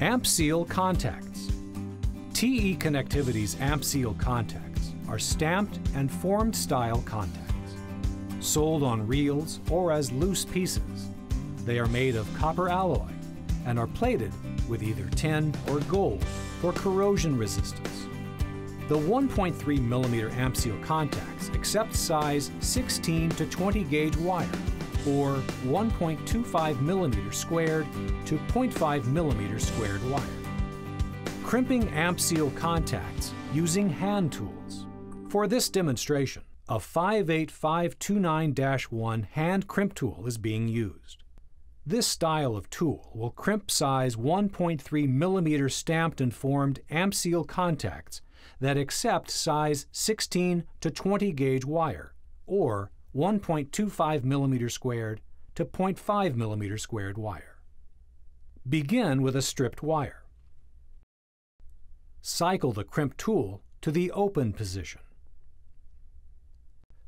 AmpSeal contacts. TE Connectivity's AmpSeal contacts are stamped and formed style contacts. Sold on reels or as loose pieces, they are made of copper alloy and are plated with either tin or gold for corrosion resistance. The 1.3 millimeter AmpSeal contacts accept size 16 to 20 gauge wire or 1.25 millimeter squared to 0.5 millimeter squared wire. Crimping AmpSeal contacts using hand tools. For this demonstration, a 58529-1 hand crimp tool is being used. This style of tool will crimp size 1.3 millimeter stamped and formed AmpSeal contacts that accept size 16 to 20 gauge wire, or 1.25 millimeter squared to 0.5 millimeter squared wire. Begin with a stripped wire. Cycle the crimp tool to the open position.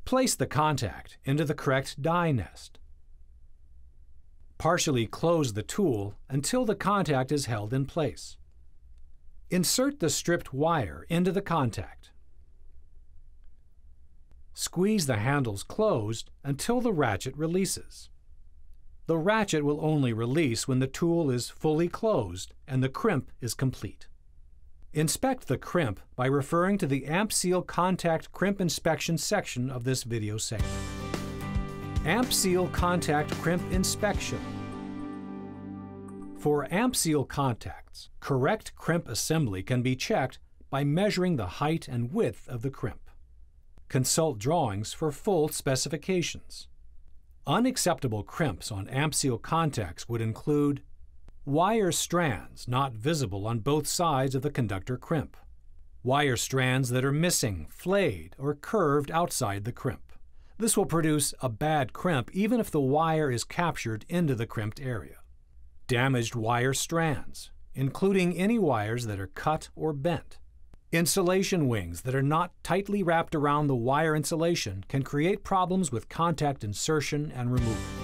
Place the contact into the correct die nest. Partially close the tool until the contact is held in place. Insert the stripped wire into the contact. Squeeze the handles closed until the ratchet releases. The ratchet will only release when the tool is fully closed and the crimp is complete. Inspect the crimp by referring to the AmpSeal Contact Crimp Inspection section of this video segment. AmpSeal Contact Crimp Inspection For AmpSeal contacts, correct crimp assembly can be checked by measuring the height and width of the crimp. Consult drawings for full specifications. Unacceptable crimps on AmpSeal contacts would include wire strands not visible on both sides of the conductor crimp, wire strands that are missing, flayed, or curved outside the crimp. This will produce a bad crimp even if the wire is captured into the crimped area. Damaged wire strands, including any wires that are cut or bent. Insulation wings that are not tightly wrapped around the wire insulation can create problems with contact insertion and removal.